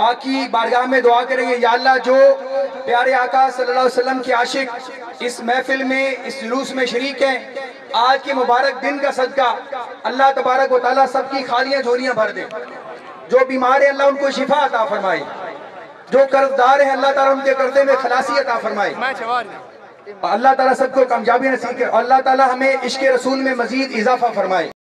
पाकि बारगाह में दुआ करेंगे या अल्लाह जो प्यारे आका सल्लल्लाहु अलैहि वसल्लम के आशिक इस महफिल में इस जुलूस में शरीक हैं आज के मुबारक दिन का सदका अल्लाह तबारक वाली सबकी खालियाँ झोलियाँ भर दे। जो बीमार है अल्लाह उनको शिफा अता फरमाए। जो कर्जदार है अल्लाह ताला उनके कर्जे में खलासी अता फरमाए। अल्लाह ताला सबको कामयाबी नसीब करे अल्लाह ताला हमें इश्क रसूल में मजीद इजाफा फरमाए।